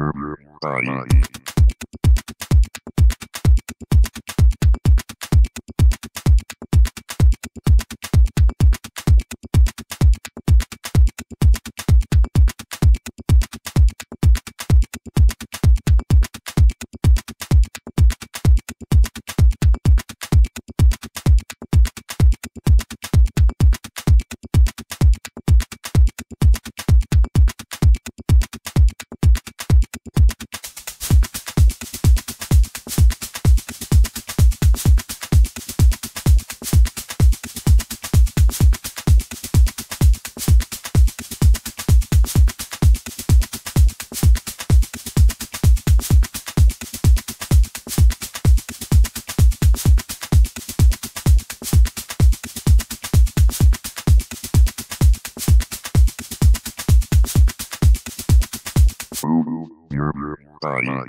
your body.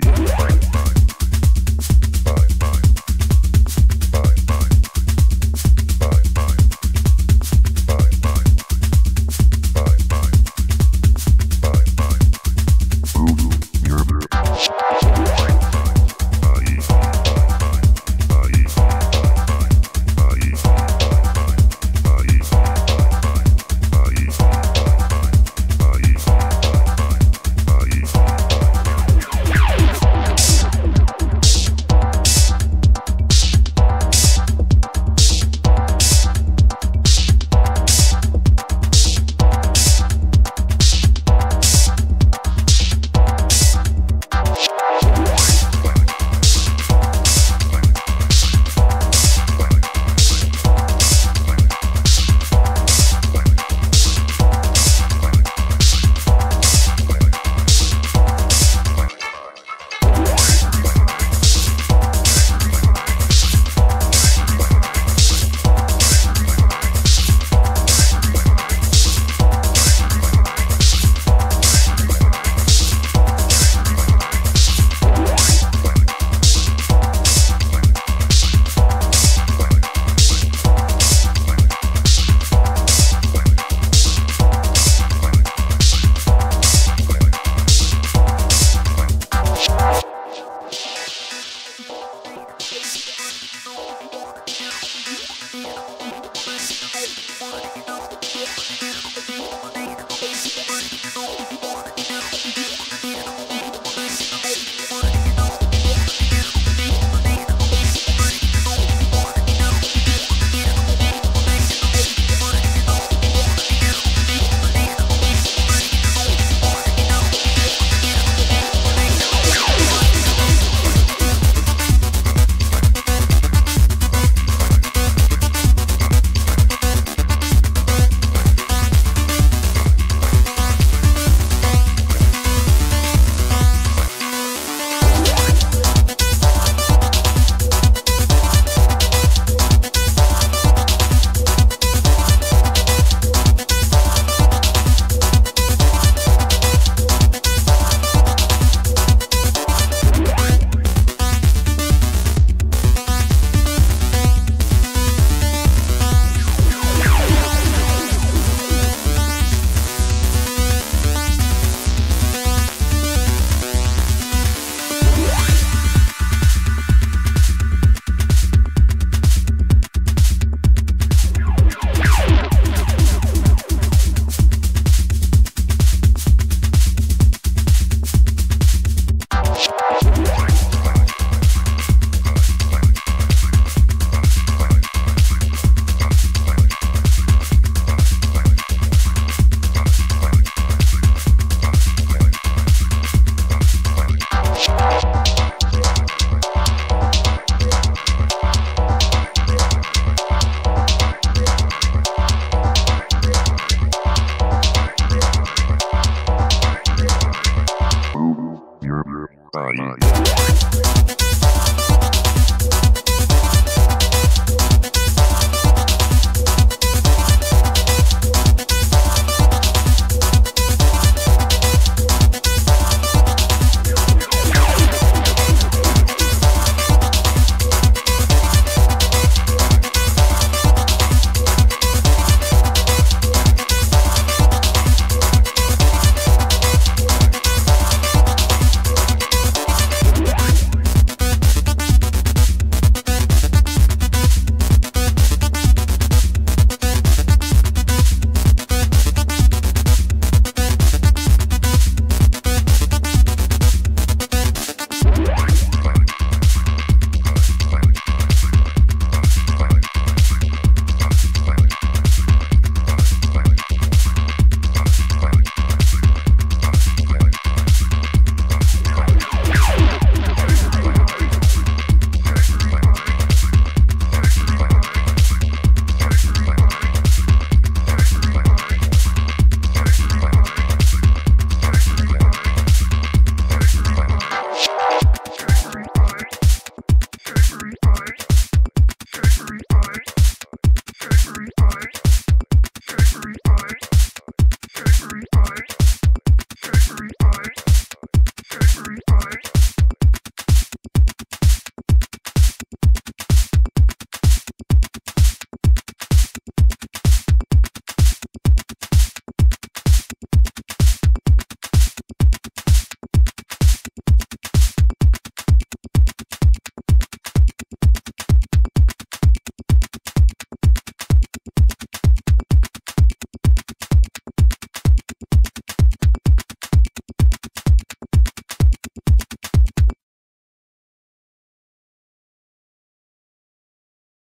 Body.